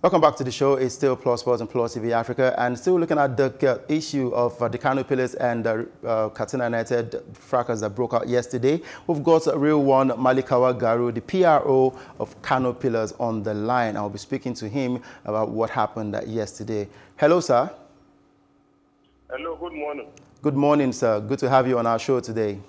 Welcome back to the show. It's still Plus Sports and Plus TV Africa, and still looking at the uh, issue of uh, the Kano Pillars and uh, uh, Katsina United fracas that broke out yesterday. We've got a Rilwanu, Malikawa Garu, the PRO of Kano Pillars, on the line. I'll be speaking to him about what happened yesterday. Hello, sir. Hello, good morning. Good morning, sir. Good to have you on our show today.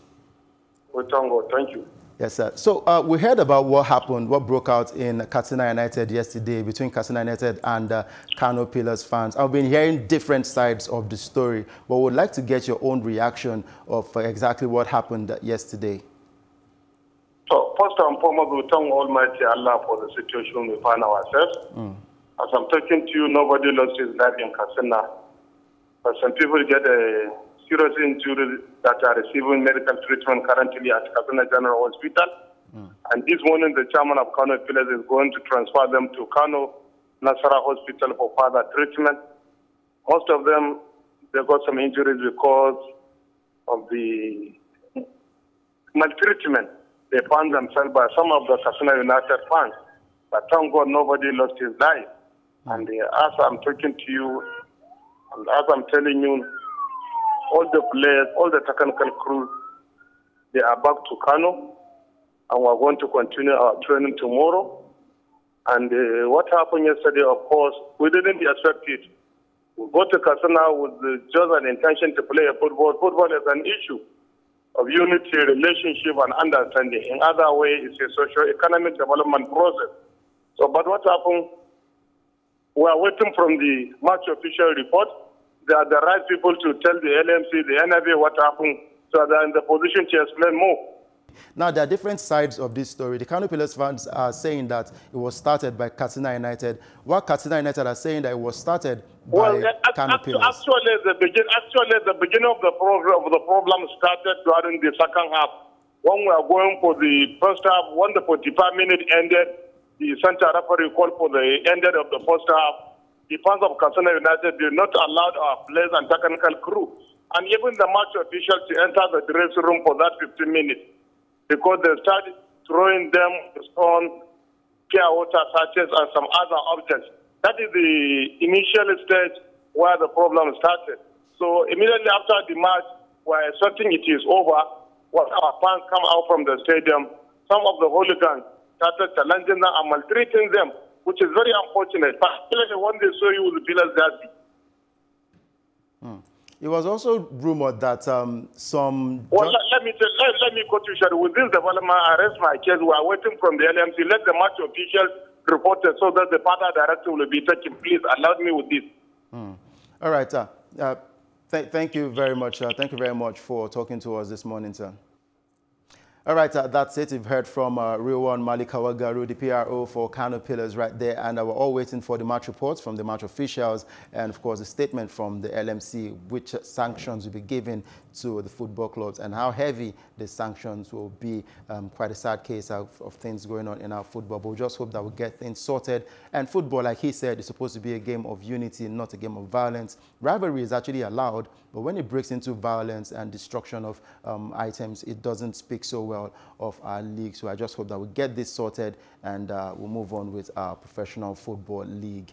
Otango, thank you. Yes, sir. So uh, we heard about what happened, what broke out in Katsina United yesterday between Katsina United and uh, Kano Pillars fans. I've been hearing different sides of the story, but would like to get your own reaction of uh, exactly what happened yesterday. So first and foremost, we thank Almighty Allah for the situation we find ourselves. Mm. As I'm talking to you, nobody lost his life in Katsina. But some people get a serious injuries that are receiving medical treatment currently at Katsina General Hospital. Mm. And this morning, the chairman of Kano Pillars is going to transfer them to Kano Nasara Hospital for further treatment. Most of them, they got some injuries because of the maltreatment they found themselves by some of the Katsina United fans. But thank God nobody lost his life. Mm. And uh, as I'm talking to you, and as I'm telling you, all the players, all the technical crew, they are back to Kano, and we're going to continue our training tomorrow. And uh, what happened yesterday, of course, we didn't expect it. We go to Katsina with just an intention to play football. Football is an issue of unity, relationship, and understanding. In other way, it's a socio-economic development process. So, but what happened? We are waiting from the match official report they are the right people to tell the LMC, the NFA what happened, so they're in the position to explain more. Now, there are different sides of this story. The Kano Pillars fans are saying that it was started by Katsina United, while Katsina United are saying that it was started well, by uh, Kano Pillars. Actually, the, begin, actually, the beginning of the, program, of the problem started during the second half. When we are going for the first half, when the 45 minute ended, the center referee called for the ended of the first half the fans of Katsina United did not allow our players and technical crew and even the match officials to enter the dressing room for that 15 minutes because they started throwing them stone, pure water sachets, and some other objects. That is the initial stage where the problem started. So immediately after the match, we're expecting it is over. When our fans come out from the stadium, some of the hooligans started challenging them and maltreating them which is very unfortunate, particularly when they saw you with Pillars Derby. Hmm. It was also rumored that um, some... Well, let, let, me tell, let, let me cut you short. With this development, I rest my case. We are waiting from the LMC. Let the match officials report it so that the further direction will be taken. Please allow me with this. Hmm. All right. Uh, uh, th thank you very much. Uh, thank you very much for talking to us this morning, sir. All right, uh, that's it. You've heard from uh, Rilwanu Malikawa Garu, the PRO for Kano Pillars right there. And uh, we're all waiting for the match reports from the match officials and, of course, the statement from the LMC, which sanctions will be given to the football clubs and how heavy the sanctions will be. Um, quite a sad case of, of, things going on in our football. But we just hope that we get things sorted. And football, like he said, is supposed to be a game of unity, not a game of violence. Rivalry is actually allowed, but when it breaks into violence and destruction of um, items, it doesn't speak so well of our league. So I just hope that we get this sorted and uh, we'll move on with our professional football league.